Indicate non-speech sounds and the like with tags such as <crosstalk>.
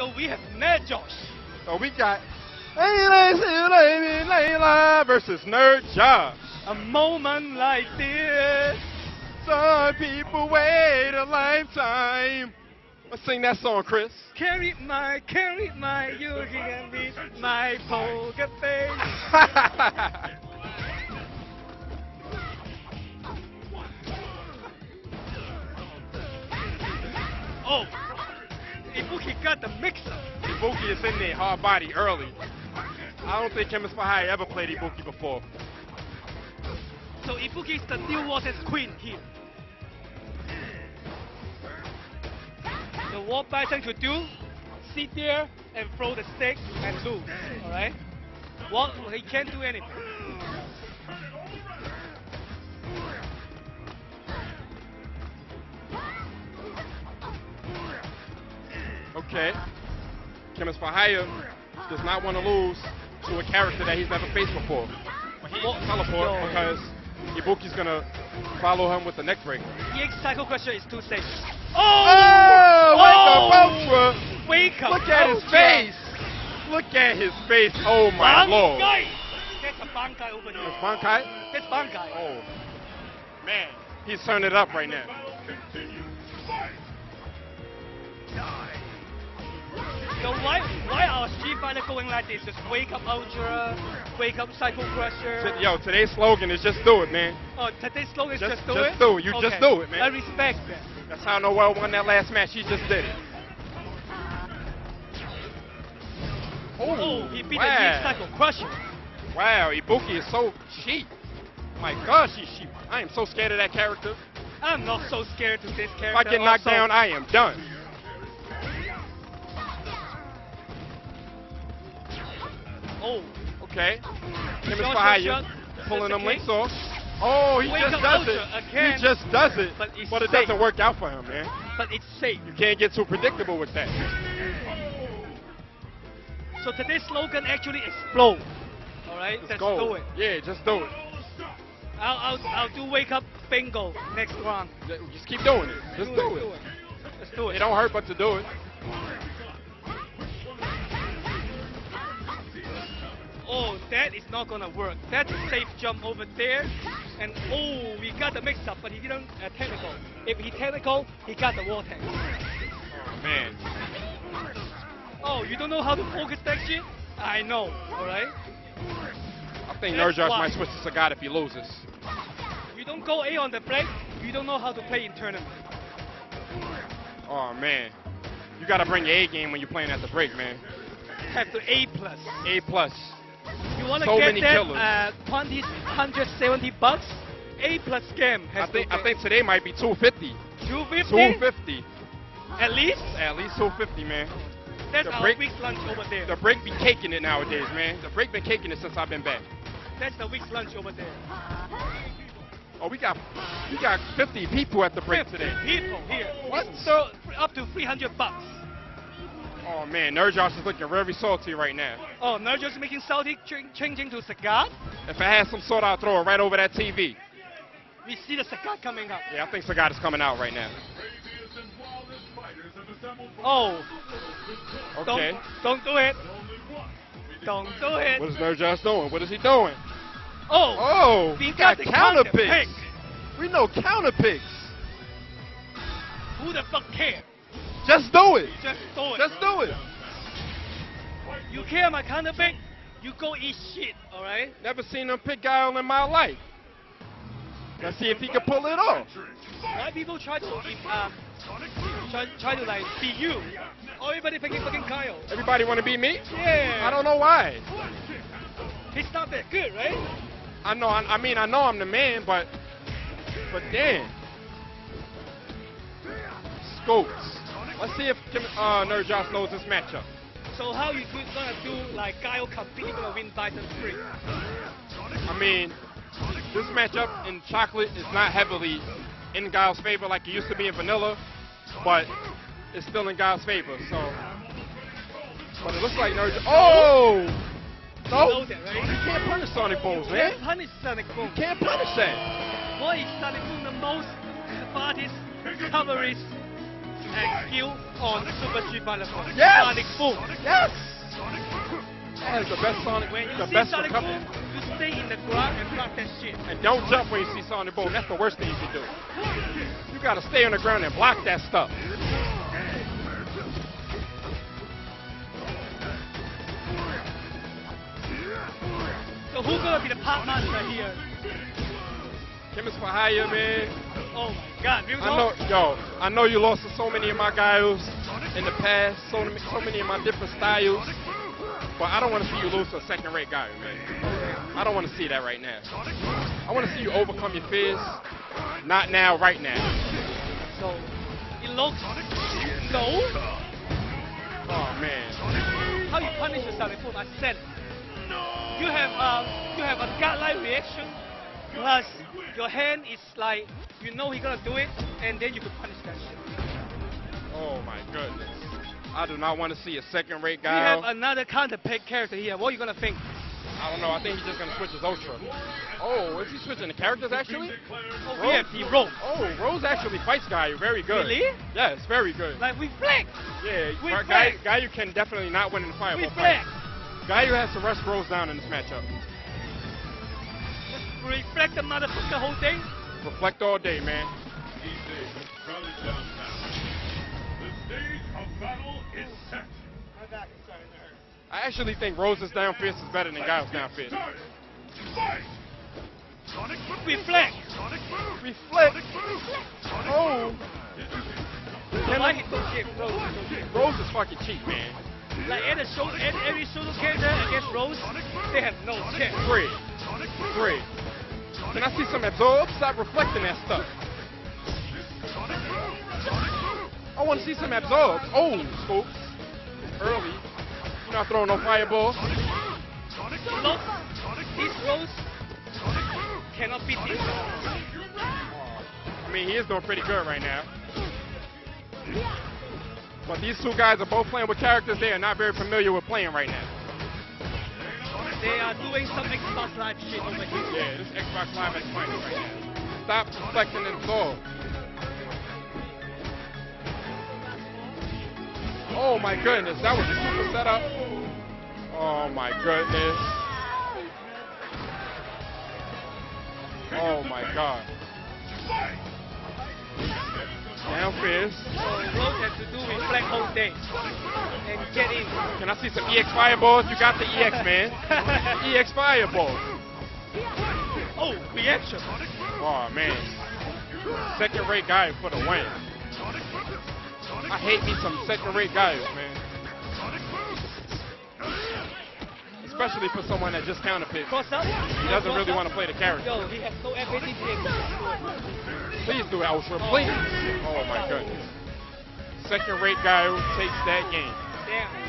So we have Nerd Josh. So we got Layla versus Nerd Josh. A moment like this. Some people wait a lifetime. Let's sing that song, Chris. Carry my, carry my, you can be my poker face. <laughs> oh, Ibuki got the mixer. Ibuki is in there, hard body, early. I don't think Chemist Hire ever played Ibuki before. So Ibuki is the New Waters Queen here. So what Bison should do, sit there and throw the stick and lose, alright? What, he can't do anything. Okay. Chemist for Hire does not want to lose to a character that he's never faced before. But he won't teleport No. because Ibuki's gonna follow him with the neck breaker. EX Psycho Crusher is too safe. Oh! oh, wake Oh! up, Ultra! Wake up! Look at his face! Look at his face! Oh my lord! Bankai! That's a Bankai over there. It's Bankai? That's Bankai. Oh, man, he's turning it up right now. So why why are Street Fighter going like this? Just wake up Ultra, wake up Psycho Crusher. Yo, today's slogan is just do it, man. Oh, today's slogan is Just- just, do just it. Just do it. You just do it, man. I respect that. That's how Noel won that last match. He just did it. Oh, he beat wow. the Psycho Crusher. Wow, Ibuki is so cheap. My gosh, he's cheap. I am so scared of that character. I'm not so scared to this character. If I get knocked also. down, I am done. Oh, Okay. Chemist Shot, for shot, Hire, shot. pulling That's them okay. links off. Oh, he Wake just does Ultra it. again. He just does it. But it's it safe. doesn't work out for him, man. but it's safe. You can't get too predictable with that. So today's slogan actually explode. All right, Just let's go. do it. Yeah, just do it. I'll, I'll, I'll do wake up bingo next round. Just keep doing it. Just do it. Let's do it. It don't hurt but to do it. Oh, that is not gonna work. That's a safe jump over there. And oh, we got the mix up, but he didn't uh, technical. If he technical, he got the wall tank. Oh, man. Oh, you don't know how to focus that shit? I know, alright? I think why. might switch to Sagat if he loses. You don't go A on the break, you don't know how to play in tournament. Oh man. You gotta bring your A game when you're playing at the break, man. Have to A plus. A plus. You wanna So get that uh, 20, 170 bucks? A plus game has I think I think today might be 250. 250 250. at least. At least 250, man. That's the our break- week's lunch over there. The break be caking it nowadays, man. The break been caking it since I've been back. That's the week's lunch over there. Oh, we got we got 50 people at the break 50 today. people here. What? So up to 300 bucks. Oh man, Nerd Josh is looking very salty right now. Oh, now just making salty, ch- changing to Sagat. If I had some sort, I'd throw it right over that TV. We see the Sagat coming up. Yeah, I think Sagat is coming out right now. Oh, Okay. don't, don't do it. Don't do it. What is Nerd Josh doing? What is he doing? Oh, Oh, we he got got the counter picks. pick. We know counter picks. who the fuck care? Just do it. Just do it. Just do it. you care my kind of pick? You go eat shit, alright? Never seen him pick Guile in my life. Let's see if he can pull it off. Why people try to um, try, try to like be you? Everybody picking fucking Guile. Everybody want to be me? Yeah. I don't know why. He's not that good, right? I know. I, I mean, I know I'm the man, but but damn. Scopes. Let's see if Kim, uh, Nerd Josh knows this matchup. So how you do, gonna do like Guile completely gonna win Bison 3? I mean, this matchup in chocolate is not heavily in Guile's favor like it used to be in vanilla, but it's still in Guile's favor. So, but it looks like Nerd. Oh, You no, know that, right? you can't punish Sonic Booms, You man. can't punish Sonic Boom. Can't punish that. Why is Sonic Boom the most smartest, cleverest and skill on Super Street Fighter 4. Yes! Sonic Boom. Yes! That is the best Sonic, When you the see best Sonic recovery. Boom, you stay in the ground and block that shit. And don't jump when you see Sonic Boom. That's the worst thing you can do. You gotta stay on the ground and block that stuff. So who's gonna be the pop master here? Chemist for hire, man. Oh my god, I know, yo, I know you lost to so many of my guys in the past, so many, so many of my different styles, but I don't want to see you lose to a second-rate guy, man. I don't want to see that right now. I want to see you overcome your fears. Not now, right now. So it looks no. Oh man. How you punish yourself? Boom? I said. You have um, you have a godlike reaction, plus your hand is like you know he's gonna do it, and then you can punish that shit. Oh my goodness. I do not want to see a second-rate guy. We have another kind of counterpick character here. What are you gonna think? I don't know. I think he's just gonna switch his Ultra. Oh, is he switching the characters actually? Oh, we have the Rose. Oh, Rose actually fights Guy very good. Really? Yes, very good. Like we flex. Yeah, We Guy, Guy, flex. Guy, you can definitely not win in the We fireball flex. Guy, you has to rush Rose down in this matchup. Reflect the motherfucker the whole day? Reflect all day, man. The stage of battle is set. I actually think Rose's down fist is better than Guy's down fist. Start. Fight. Sonic boom. Reflect. Sonic. Reflect. Sonic boom. Sonic Oh, he so shit, Rose? is so? Rose is fucking cheap, man. Like every show, every, character against Rose, they have no chance. Three, three. Can I see some absorbs? Stop reflecting that stuff. Sonic boom. Sonic boom. I want to see some absorbs. Oh, scopes. Early. You're not throwing no fireballs. Sonic boom. Look, Sonic this boom. Rose Sonic cannot beat this. I mean, he is doing pretty good right now. But these two guys are both playing with characters they are not very familiar with playing right now. They are doing some Xbox Live shit over here. Yeah, this Xbox Live is funny right now. Stop reflecting and absorb. Oh my goodness, that was a super setup. Oh my goodness. Oh my god. Down fist. So Rose has to do reflect whole day and get in. Can I see some EX fireballs? You got the EX, man. <laughs> EX fireballs. Oh, reaction. Oh man. Second rate guy for the win. I hate me some second rate guys, man. Especially for someone that just counterpicks. He doesn't really want to play the character. Yo, he has no Please do Ultra, please. Oh my goodness. Second rate guy who takes that game. Damn.